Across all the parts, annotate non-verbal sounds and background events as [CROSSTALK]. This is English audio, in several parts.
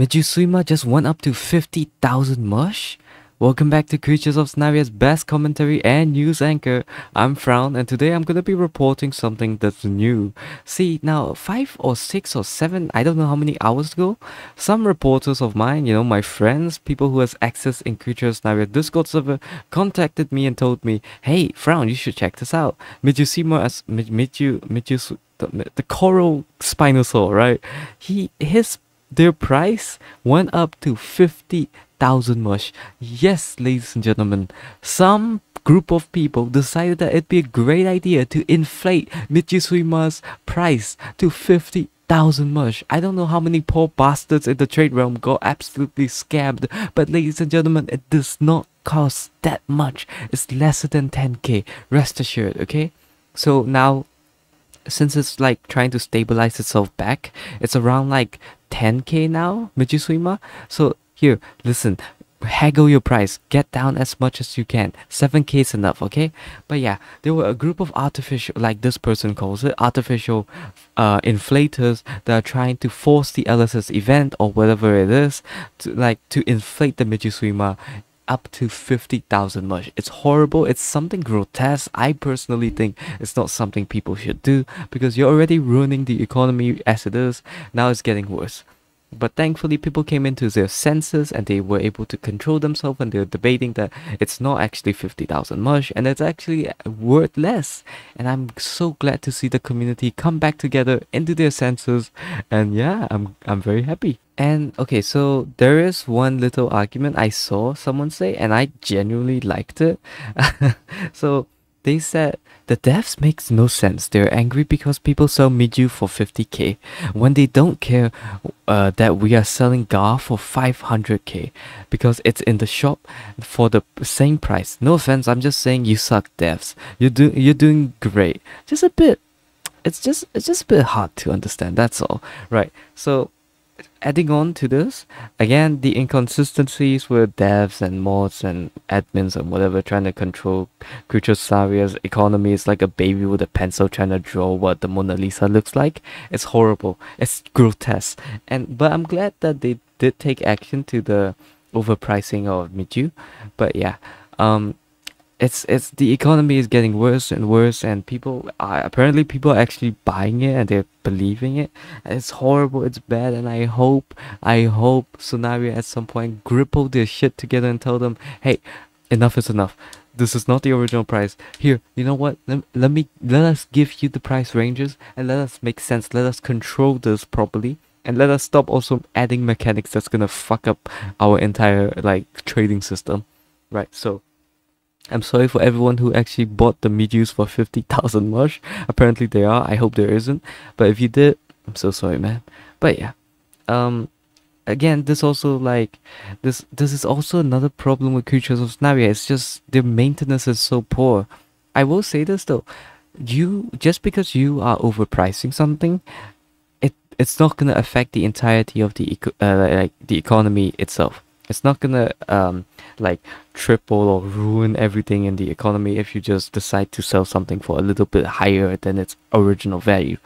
Mijusuima just went up to 50,000 mush? Welcome back to Creatures of Sonaria's best commentary and news anchor. I'm Frown and today I'm gonna be reporting something that's new. See, now 5 or 6 or 7, I don't know how many hours ago, some reporters of mine, you know, my friends, people who has access in Creatures of Sonaria Discord server, contacted me and told me, hey, Frown, you should check this out. Mijusuima as Miju, Miju, the, the coral spinosaur, right? He, his, their price went up to 50 thousand mush. Yes, ladies and gentlemen, some group of people decided that it'd be a great idea to inflate Mijusuima's price to 50,000 mush. I don't know how many poor bastards in the trade realm got absolutely scammed, but ladies and gentlemen, it does not cost that much. It's lesser than 10k, rest assured, okay? So now, since it's like trying to stabilize itself back, it's around like 10k now, Mijusuima. So here, listen, haggle your price, get down as much as you can. 7k is enough, okay? But yeah, there were a group of artificial, like this person calls it, artificial uh, inflators that are trying to force the LSS event or whatever it is, to like to inflate the Mijusuima up to 50,000 mush. It's horrible. It's something grotesque. I personally think it's not something people should do because you're already ruining the economy as it is. Now it's getting worse. But thankfully, people came into their senses and they were able to control themselves and they're debating that it's not actually 50,000 mush and it's actually worth less. And I'm so glad to see the community come back together into their senses. And yeah, I'm, I'm very happy. And okay, so there is one little argument I saw someone say, and I genuinely liked it. [LAUGHS] so they said the devs makes no sense. They're angry because people sell Miju for 50k when they don't care uh, that we are selling Gar for 500k because it's in the shop for the same price. No offense, I'm just saying you suck devs. You do you're doing great. Just a bit. It's just it's just a bit hard to understand. That's all. Right. So adding on to this, again, the inconsistencies with devs and mods and admins and whatever trying to control Sonaria's economy is like a baby with a pencil trying to draw what the Mona Lisa looks like. It's horrible. It's grotesque. And but I'm glad that they did take action to the overpricing of Miju. But yeah, um, it's it's the economy is getting worse and worse and people are apparently people are actually buying it and they're believing it. It's horrible it's bad and i hope i hope Sonaria at some point gripple their shit together and tell them hey enough is enough. This is not the original price. Here you know what? Let, let me let us give you the price ranges and let us make sense. Let us control this properly and let us stop also adding mechanics that's gonna fuck up our entire like trading system. Right so I'm sorry for everyone who actually bought the Mijus for 50,000 mush. Apparently they are. I hope there isn't. But if you did, I'm so sorry, man. But yeah. Um again, this also like this this is also another problem with creatures of Sonaria. It's just their maintenance is so poor. I will say this though. You just because you are overpricing something, it it's not gonna affect the entirety of the eco- uh, like the economy itself. It's not gonna um like triple or ruin everything in the economy if you just decide to sell something for a little bit higher than its original value.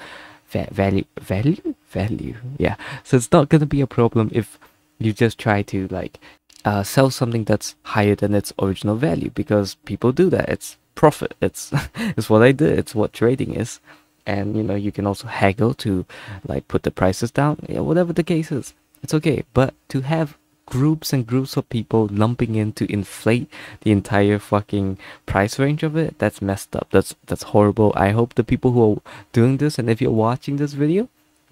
Va- value value? Value yeah. So it's not gonna be a problem if you just try to like uh, sell something that's higher than its original value because people do that. It's profit. It's [LAUGHS] it's what i do. It's what trading is. And you know you can also haggle to like put the prices down. Yeah whatever the case is it's okay. But to have groups and groups of people lumping in to inflate the entire fucking price range of it. That's messed up. That's that's horrible. I hope the people who are doing this and if you're watching this video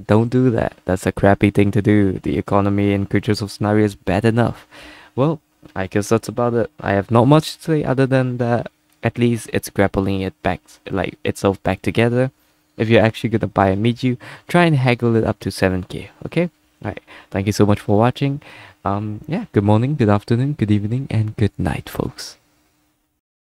don't do that. That's a crappy thing to do. The economy in creatures of Sonaria is bad enough. Well i guess that's about it. I have not much to say other than that at least it's grappling it back like itself back together. If you're actually gonna buy a Miju, try and haggle it up to 7k okay Alright, thank you so much for watching um, yeah, good morning, good afternoon, good evening, and good night, folks.